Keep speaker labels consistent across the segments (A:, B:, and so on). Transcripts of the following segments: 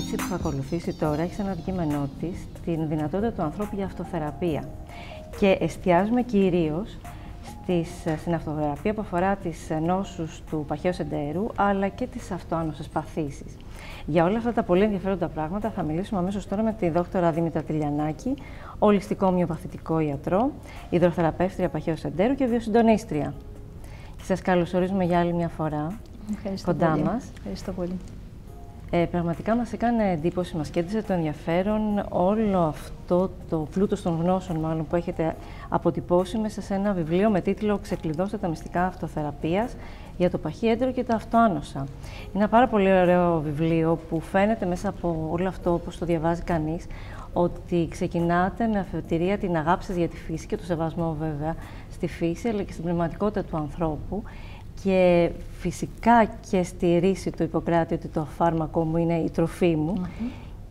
A: συζήτηση που θα ακολουθήσει τώρα έχει σαν αντικείμενό της την δυνατότητα του ανθρώπου για αυτοθεραπεία. Και εστιάζουμε κυρίως στην αυτοθεραπεία που αφορά τις νόσους του παχαίου εντέρου, αλλά και τις αυτοάνωσε παθήσεις. Για όλα αυτά τα πολύ ενδιαφέροντα πράγματα θα μιλήσουμε αμέσως τώρα με τη δόκτωρα Δήμητρα Τηλιανάκη, ολιστικό μειοπαθητικό ιατρό, υδροθεραπεύτρια παχαίου εντέρου και βιοσυντονίστρια. Και σας καλωσορίζουμε για άλλη μια φορά
B: Ευχαριστώ
A: κοντά
B: πολύ.
A: μας.
B: Ευχαριστώ πολύ.
A: Ε, πραγματικά μας έκανε εντύπωση, μας κέντρισε το ενδιαφέρον όλο αυτό το πλούτος των γνώσεων μάλλον που έχετε αποτυπώσει μέσα σε ένα βιβλίο με τίτλο «Ξεκλειδώστε τα μυστικά αυτοθεραπείας για το παχύ έντερο και τα αυτοάνοσα». Είναι ένα πάρα πολύ ωραίο βιβλίο που φαίνεται μέσα από όλο αυτό όπως το διαβάζει κανείς ότι ξεκινάτε με αφετηρία την αγάπη σας για τη φύση και το σεβασμό βέβαια στη φύση αλλά και στην πνευματικότητα του ανθρώπου και φυσικά και στη ρίση του Ιπποκράτη ότι το φάρμακό μου είναι η τροφή μου.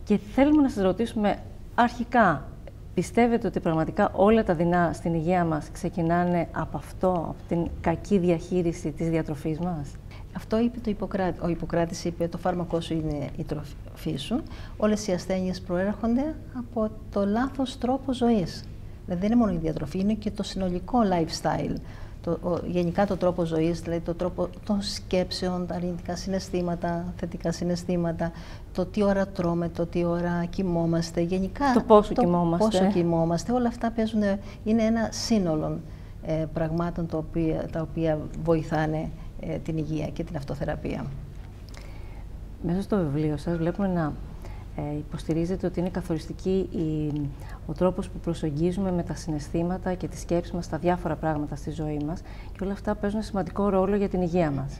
A: Και θέλουμε να σας ρωτήσουμε αρχικά, πιστεύετε ότι πραγματικά όλα τα δεινά στην υγεία μας ξεκινάνε από αυτό, από την κακή διαχείριση της διατροφής μας;
B: Αυτό είπε το Ιπποκράτη. Ο Ιπποκράτης είπε το φάρμακό σου είναι η τροφή σου. Όλες οι ασθένειες προέρχονται από το λάθος τρόπο ζωής. Δηλαδή δεν είναι μόνο η διατροφή, είναι και το συνολικό lifestyle. Το, ο, γενικά το τρόπο ζωής, δηλαδή το τρόπο των σκέψεων, τα αρνητικά συναισθήματα, θετικά συναισθήματα, το τι ώρα τρώμε, το τι ώρα κοιμόμαστε, γενικά
A: το πόσο κοιμόμαστε.
B: Πόσο κοιμόμαστε, όλα αυτά παίζουν, είναι ένα σύνολο ε, πραγμάτων τα οποία, τα οποία βοηθάνε ε, την υγεία και την αυτοθεραπεία.
A: Μέσα στο βιβλίο σας βλέπουμε να ε, υποστηρίζετε ότι είναι καθοριστική η, ο τρόπος που προσεγγίζουμε με τα συναισθήματα και τις σκέψεις μας στα διάφορα πράγματα στη ζωή μας και όλα αυτά παίζουν σημαντικό ρόλο για την υγεία μας.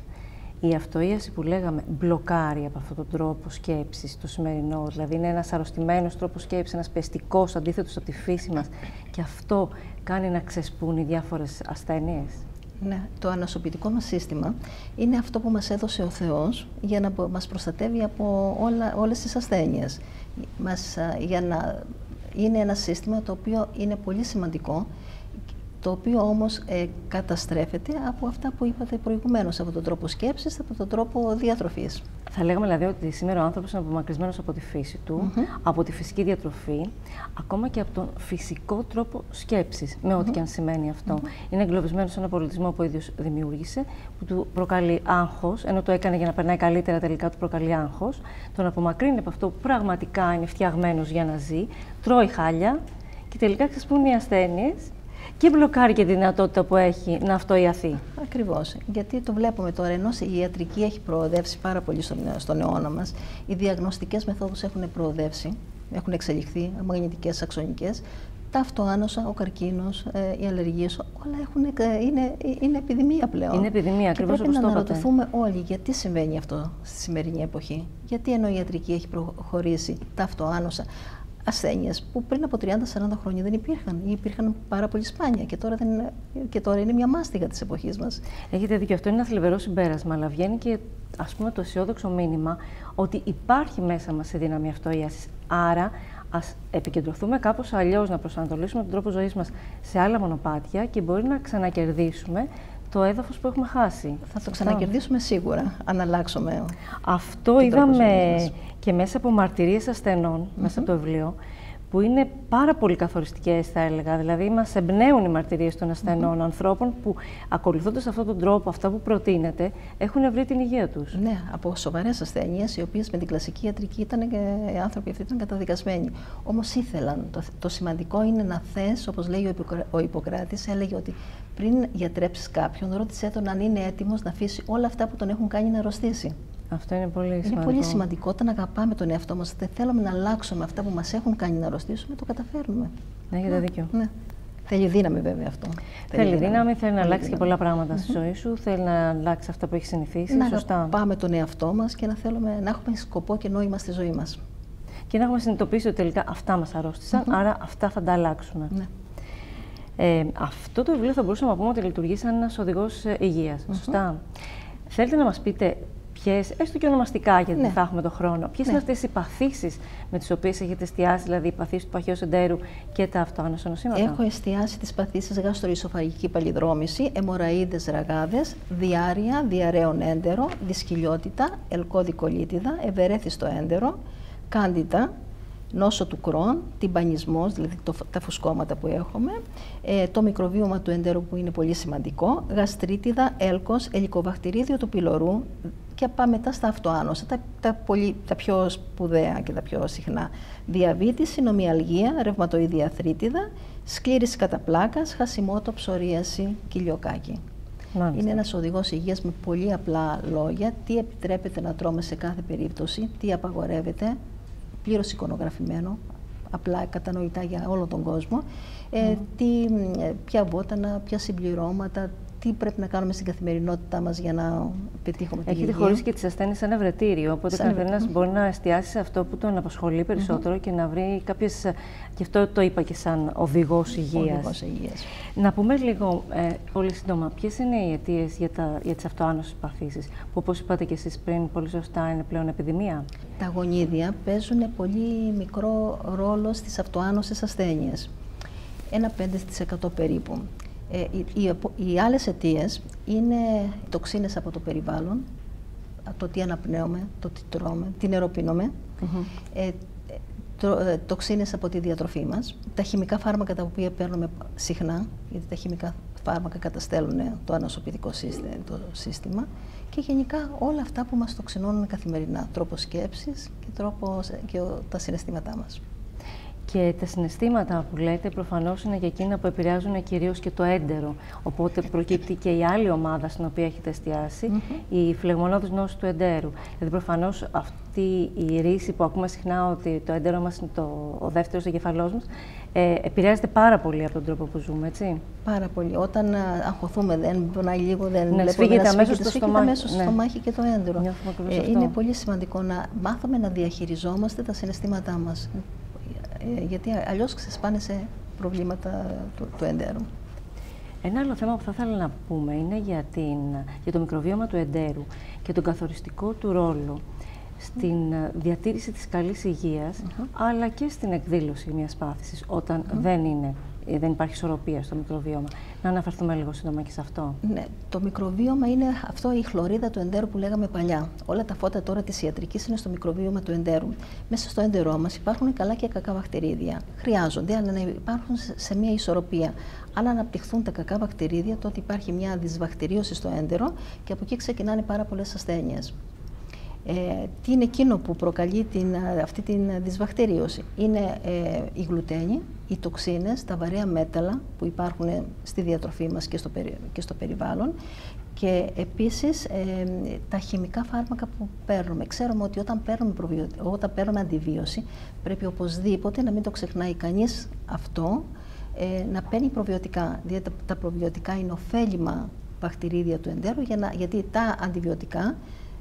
A: Η αυτοίαση που λέγαμε μπλοκάρει από αυτόν τον τρόπο σκέψης το σημερινό, δηλαδή είναι ένας αρρωστημένος τρόπος σκέψης, ένας πεστικός αντίθετος από τη φύση μας και αυτό κάνει να ξεσπούν οι διάφορες ασθένειες.
B: Ναι, το ανασωπητικό μας σύστημα είναι αυτό που μας έδωσε ο Θεός για να μας προστατεύει από όλα, όλες τις ασθένειες. Μας, για να είναι ένα σύστημα το οποίο είναι πολύ σημαντικό, το οποίο όμως ε, καταστρέφεται από αυτά που είπατε προηγουμένως, από τον τρόπο σκέψης, από τον τρόπο διατροφής.
A: Θα λέγαμε δηλαδή ότι σήμερα ο άνθρωπος είναι απομακρυσμένος από τη φύση του, από τη φυσική διατροφή, ακόμα και από τον φυσικό τρόπο σκέψης, με ό,τι και αν σημαίνει αυτό. Είναι εγκλωβισμένος σε ένα πολιτισμό που ο ίδιος δημιούργησε, που του προκαλεί άγχος, ενώ το έκανε για να περνάει καλύτερα, τελικά του προκαλεί άγχος. Τον απομακρύνει από αυτό που πραγματικά είναι φτιαγμένος για να ζει, τρώει χάλια και τελικά ξεσπούν οι ασθένειες; Και μπλοκάρει και τη δυνατότητα που έχει να αυτοϊαθεί.
B: Ακριβώς. Γιατί το βλέπουμε τώρα, ενώ η ιατρική έχει προοδεύσει πάρα πολύ στον, στον αιώνα μας, οι διαγνωστικές μεθόδους έχουν προοδεύσει, έχουν εξελιχθεί, μαγνητικές, αξονικέ. Τα αυτοάνοσα, ο καρκίνος, οι αλλεργίες, όλα έχουν, είναι, είναι επιδημία πλέον.
A: Είναι επιδημία, ακριβώς
B: Πρέπει να αναρωτηθούμε όλοι γιατί συμβαίνει αυτό στη σημερινή εποχή. Γιατί ενώ η ιατρική έχει προχωρήσει τα αυτοάνοσα, ασθένειες που πριν από 30-40 χρόνια δεν υπήρχαν ή υπήρχαν πάρα πολύ σπάνια και τώρα, δεν είναι, και τώρα είναι μια μάστιγα της εποχής μας.
A: Έχετε δίκιο. Αυτό είναι ένα θλιβερό συμπέρασμα, αλλά βγαίνει και ας πούμε το αισιόδοξο μήνυμα ότι υπάρχει μέσα μας η δύναμη αυτοίασης. Άρα ας επικεντρωθούμε κάπως αλλιώς, να προσανατολίσουμε τον τρόπο ζωής μας σε άλλα μονοπάτια και μπορεί να ξανακερδίσουμε το έδαφος που έχουμε χάσει.
B: Θα το ξανακερδίσουμε σίγουρα, αν αλλάξουμε.
A: Αυτό είδαμε και μέσα από μαρτυρίες ασθενών, mm -hmm. μέσα από το βιβλίο, που είναι πάρα πολύ καθοριστικές θα έλεγα. Δηλαδή μας εμπνέουν οι μαρτυρίες των ασθενών, mm -hmm. ανθρώπων που ακολουθώντας αυτόν τον τρόπο, αυτά που προτείνεται, έχουν βρει την υγεία τους.
B: Ναι, από σοβαρές ασθένειες, οι οποίες με την κλασική ιατρική ήταν και οι άνθρωποι αυτοί ήταν καταδικασμένοι. Όμως ήθελαν. Το, το σημαντικό είναι να θες, όπως λέει ο, Ιπποκρα... ο Ιπποκράτης, έλεγε ότι πριν γιατρέψεις κάποιον, ρώτησέ τον αν είναι έτοιμος να αφήσει όλα αυτά που τον έχουν κάνει να αρρωστήσει.
A: Αυτό είναι πολύ σημαντικό.
B: Είναι πολύ σημαντικό όταν αγαπάμε τον εαυτό μας. Δεν θέλουμε να αλλάξουμε αυτά που μας έχουν κάνει να αρρωστήσουμε, το καταφέρνουμε.
A: Ναι, έχετε δίκιο.
B: Ναι. Θέλει δύναμη, βέβαια αυτό.
A: Θέλει, θέλει δύναμη, θέλει να αλλάξει και πολλά πράγματα mm -hmm. στη ζωή σου. Θέλει να αλλάξει αυτά που έχεις συνηθίσει.
B: Να
A: σωστά.
B: πάμε τον εαυτό μας και να θέλουμε να έχουμε σκοπό και νόημα στη ζωή μας.
A: Και να έχουμε συνειδητοποιήσει ότι τελικά αυτά μας αρρώστησαν, mm -hmm. άρα αυτά θα τα αλλάξουμε.
B: Ναι.
A: Ε, αυτό το βιβλίο θα μπορούσαμε να πούμε ότι λειτουργεί σαν ένας οδηγός υγείας. Mm -hmm. Σωστά. Θέλετε να μας πείτε ποιε, έστω και ονομαστικά, γιατί ναι. θα έχουμε τον χρόνο, ποιες ναι. είναι αυτές οι παθήσεις με τις οποίες έχετε εστιάσει, δηλαδή οι παθήσεις του παχαίου εντέρου και τα αυτοάνωσα νοσήματα;
B: Έχω εστιάσει τις παθήσεις γαστροϊσοφαγική παλιδρόμηση, αιμοραίδε ραγάδες, διάρρεια, διαρρέων έντερο, δυσκυλιότητα, ελκώδη κολίτιδα, ευερέθιστο έντερο, κάντιτα, νόσο του κρόν, τυμπανισμός, δηλαδή το, τα φουσκώματα που έχουμε, ε, το μικροβίωμα του εντέρου που είναι πολύ σημαντικό, γαστρίτιδα, έλκος, ελικοβακτηρίδιο του πυλωρού και πάμε μετά στα αυτοάνωσα, τα, τα, πολύ, τα πιο σπουδαία και τα πιο συχνά. Διαβήτη, συνομιαλγία, ρευματοειδή αθρίτιδα, σκλήρηση κατά πλάκας, χασιμότο, ψωρίαση, κοιλιοκάκι. Μάλιστα. Είναι ένας οδηγός υγείας με πολύ απλά λόγια, τι επιτρέπεται να τρώμε σε κάθε περίπτωση, τι απαγορεύεται, πλήρως εικονογραφημένο, απλά κατανοητά για όλο τον κόσμο, ε, τι, ε, ποια βότανα, ποια συμπληρώματα, τι πρέπει να κάνουμε στην καθημερινότητά μας για να πετύχουμε
A: την
B: Έχετε
A: χωρίσει και τις ασθένειες σε ένα βρετήριο. Οπότε ο καθένα μπορεί να εστιάσει σε αυτό που τον απασχολεί περισσότερο και να βρει κάποιες. Γι' αυτό το είπα και σαν οδηγός υγείας. Να πούμε λίγο, ε, πολύ σύντομα, ποιες είναι οι αιτίες για, για τις αυτοάνωσες παθήσεις, που όπως είπατε και εσείς πριν, πολύ σωστά είναι πλέον επιδημία;
B: Τα γονίδια παίζουν πολύ μικρό ρόλο στις αυτοάνωσες ασθένειες. Ένα 5% περίπου. Ε, οι, οι, οι άλλες αιτίες είναι τοξίνες από το περιβάλλον, το τι αναπνέουμε, το τι τρώμε, τι νεροπίνουμε, ε, ε, τοξίνες από τη διατροφή μας, τα χημικά φάρμακα τα οποία παίρνουμε συχνά, γιατί τα χημικά φάρμακα καταστέλουν το ανασωπητικό το σύστημα. Και γενικά όλα αυτά που μας τοξινώνουν καθημερινά, τρόπο σκέψης και, τρόπο, και τα συναισθήματά μας.
A: Και τα συναισθήματα που λέτε προφανώς είναι για εκείνα που επηρεάζουν κυρίως και το έντερο. Οπότε προκύπτει και η άλλη ομάδα στην οποία έχετε εστιάσει, mm -hmm. η φλεγμονώδης νόση του εντέρου. Δηλαδή προφανώς αυτή η ρίση που ακούμε συχνά ότι το έντερο μας είναι το, ο δεύτερος εγκεφαλός μας, ε, επηρεάζεται πάρα πολύ από τον τρόπο που ζούμε, έτσι.
B: Πάρα πολύ. Όταν αγχωθούμε, δεν πονάει λίγο, δεν
A: ναι, σφίγγεται αμέσως στο στομάχι.
B: αμέσως στο ναι. στομάχι και το έντερο. Ε, είναι πολύ σημαντικό να μάθουμε να διαχειριζόμαστε τα συναισθήματά μας. Ε, γιατί αλλιώς ξεσπάνε σε προβλήματα του, του εντέρου.
A: Ένα άλλο θέμα που θα ήθελα να πούμε είναι για, την, για το μικροβίωμα του εντέρου και τον καθοριστικό του ρόλο στην διατήρηση της καλής υγείας, αλλά και στην εκδήλωση μιας πάθησης, όταν δεν είναι ε, δεν υπάρχει ισορροπία στο μικροβίωμα. Να αναφερθούμε λίγο σύντομα και σε αυτό.
B: Ναι, το μικροβίωμα είναι αυτό η χλωρίδα του εντέρου που λέγαμε παλιά. Όλα τα φώτα τώρα της ιατρικής είναι στο μικροβίωμα του εντέρου. Μέσα στο έντερό μας υπάρχουν καλά και κακά βακτηρίδια. Χρειάζονται, αλλά να υπάρχουν σε μια ισορροπία. Αν αναπτυχθούν τα κακά βακτηρίδια, τότε υπάρχει μια δυσβακτηρίωση στο έντερο και από εκεί ξεκινάνε πάρα πολλές ασθένειες. Ε, τι είναι εκείνο που προκαλεί την, αυτή την δυσβακτηρίωση. Είναι ε, η γλουτένη, οι τοξίνες, τα βαρέα μέταλλα που υπάρχουν στη διατροφή μας και στο, και στο περιβάλλον και επίσης ε, τα χημικά φάρμακα που παίρνουμε. Ξέρουμε ότι όταν παίρνουμε, όταν παίρνουμε αντιβίωση πρέπει οπωσδήποτε να μην το ξεχνάει κανείς αυτό, ε, να παίρνει προβιωτικά. Δηλαδή τα, προβιωτικά είναι ωφέλιμα βακτηρίδια του εντέρου για να, γιατί τα αντιβιωτικά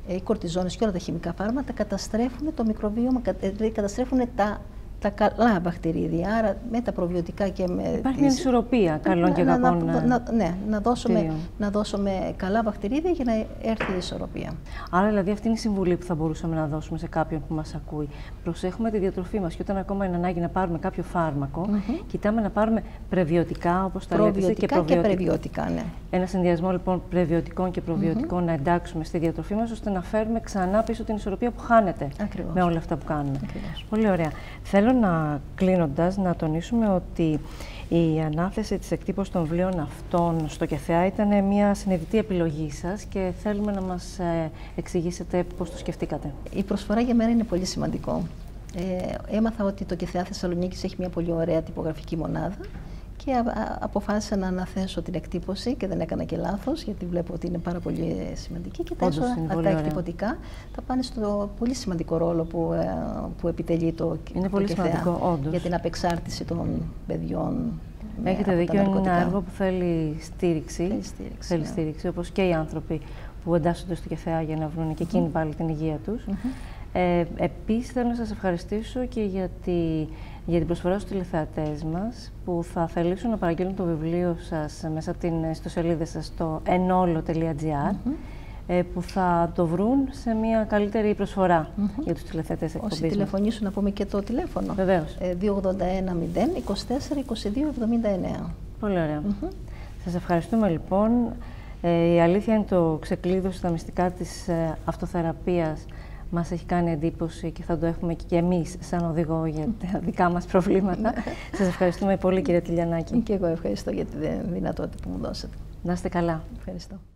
B: οι κορτιζόνες και όλα τα χημικά φάρμακα καταστρέφουν το μικροβίωμα, δηλαδή καταστρέφουν τα τα καλά βακτηρίδια, άρα με τα προβιωτικά και με.
A: Υπάρχει μια ισορροπία καλών και κακών.
B: Να, να, ναι, να δώσουμε, να δώσουμε καλά βακτηρίδια για να έρθει η ισορροπία.
A: Άρα, δηλαδή, αυτή είναι η συμβουλή που θα μπορούσαμε να δώσουμε σε κάποιον που μας ακούει. Προσέχουμε τη διατροφή μας και όταν ακόμα είναι ανάγκη να πάρουμε κάποιο φάρμακο, mm κοιτάμε να πάρουμε πρεβιωτικά, όπως τα λέτε,
B: και προβιωτικά. Και πρεβιωτικά, ναι.
A: Ένα συνδυασμό λοιπόν πρεβιωτικών και προβιωτικών να εντάξουμε στη διατροφή μας, ώστε να φέρουμε ξανά πίσω την ισορροπία που χάνεται
B: Ακριβώς.
A: με όλα αυτά που κάνουμε. Πολύ ωραία. Θέλω να κλείνοντας να τονίσουμε ότι η ανάθεση της εκτύπωσης των βιβλίων αυτών στο ΚΕΘΕΑ ήταν μια συνειδητή επιλογή σας και θέλουμε να μας ε, εξηγήσετε πώς το σκεφτήκατε.
B: Η προσφορά για μένα είναι πολύ σημαντικό. Ε, έμαθα ότι το ΚΕΘΕΑ Θεσσαλονίκης έχει μια πολύ ωραία τυπογραφική μονάδα και αποφάσισα να αναθέσω την εκτύπωση και δεν έκανα και λάθος γιατί βλέπω ότι είναι πάρα πολύ σημαντική και τα, τα εκτυπωτικά θα πάνε στο πολύ σημαντικό ρόλο που, ε, που επιτελεί το,
A: είναι πολύ σημαντικό,
B: για την απεξάρτηση των παιδιών
A: Έχετε δίκιο, είναι ένα έργο που θέλει στήριξη, θέλει
B: στήριξη,
A: θέλει ναι. στήριξη όπως και οι άνθρωποι που εντάσσονται στο ΚΕΘΕΑ για να βρουν και εκείνοι πάλι την υγεία τους. Ε, επίσης θέλω να σας ευχαριστήσω και γιατί για την προσφορά στους τηλεθεατές μας που θα θελήσουν να παραγγείλουν το βιβλίο σας μέσα από την ιστοσελίδα σας στο enolo.gr ε, που θα το βρουν σε μια καλύτερη προσφορά για τους τηλεθεατές εκπομπής.
B: Όσοι τηλεφωνήσουν να πούμε και το τηλέφωνο.
A: Βεβαίως.
B: 281 0 24 22 79.
A: Πολύ ωραία. Σας ευχαριστούμε λοιπόν. Ε, η αλήθεια είναι το ξεκλείδωσε στα μυστικά της ε, αυτοθεραπείας μας έχει κάνει εντύπωση και θα το έχουμε και εμείς σαν οδηγό για τα δικά μας προβλήματα. Σας ευχαριστούμε πολύ κύριε Τηλιανάκη.
B: Και εγώ ευχαριστώ για τη δυνατότητα που μου δώσατε.
A: Να είστε καλά.
B: Ευχαριστώ.